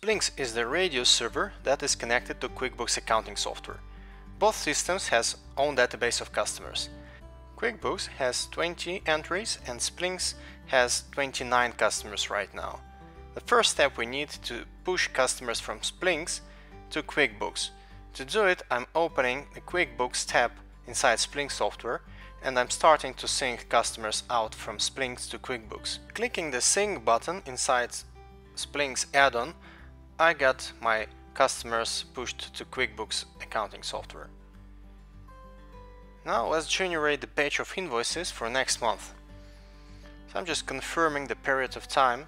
Splynx is the RADIUS server that is connected to QuickBooks accounting software. Both systems has own database of customers. QuickBooks has 20 entries and Splynx has 29 customers right now. The first step we need to push customers from Splynx to QuickBooks. To do it, I'm opening the QuickBooks tab inside Splynx software and I'm starting to sync customers out from Splynx to QuickBooks. Clicking the sync button inside Splynx add-on, I got my customers pushed to QuickBooks accounting software. Now let's generate the page of invoices for next month. So I'm just confirming the period of time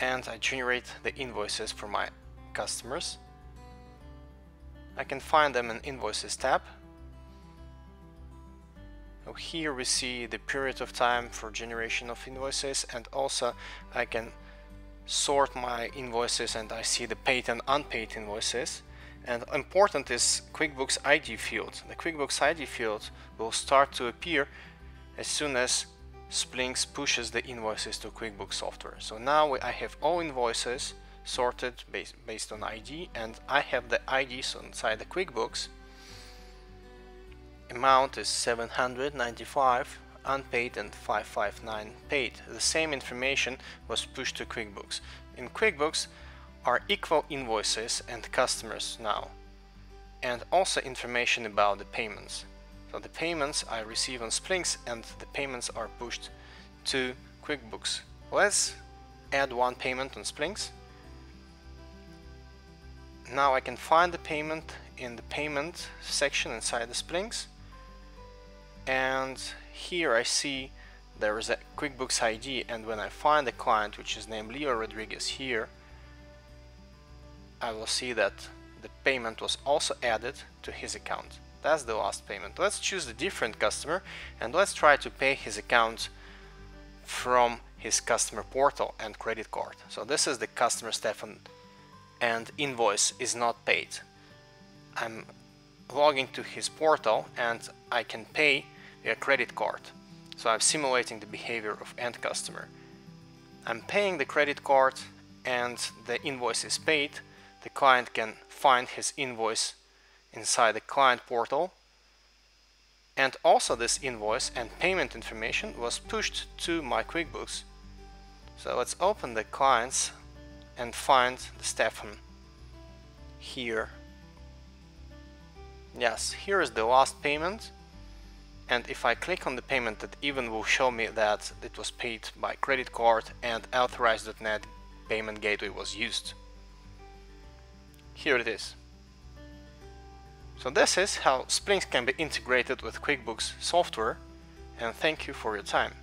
and I generate the invoices for my customers. I can find them in Invoices tab so here we see the period of time for generation of invoices and also I can sort my invoices and I see the paid and unpaid invoices. And important is QuickBooks ID field. The QuickBooks ID field will start to appear as soon as Splynx pushes the invoices to QuickBooks software. So now I have all invoices sorted based, based on ID and I have the IDs inside the QuickBooks amount is 795 unpaid and 559 paid. The same information was pushed to QuickBooks. In QuickBooks are equal invoices and customers now and also information about the payments. So the payments I receive on Splynx and the payments are pushed to QuickBooks. Let's add one payment on Splynx. Now I can find the payment in the payment section inside the Splynx and here I see there is a QuickBooks ID and when I find the client which is named Leo Rodriguez here I will see that the payment was also added to his account. That's the last payment. Let's choose a different customer and let's try to pay his account from his customer portal and credit card. So this is the customer Stefan and invoice is not paid. I'm logging to his portal and I can pay a credit card. So I'm simulating the behavior of end customer. I'm paying the credit card and the invoice is paid. The client can find his invoice inside the client portal and also this invoice and payment information was pushed to my QuickBooks. So let's open the clients and find the Stefan here. Yes, here is the last payment and if I click on the payment that even will show me that it was paid by credit card and Authorize.net payment gateway was used. Here it is. So this is how Splynx can be integrated with QuickBooks software and thank you for your time.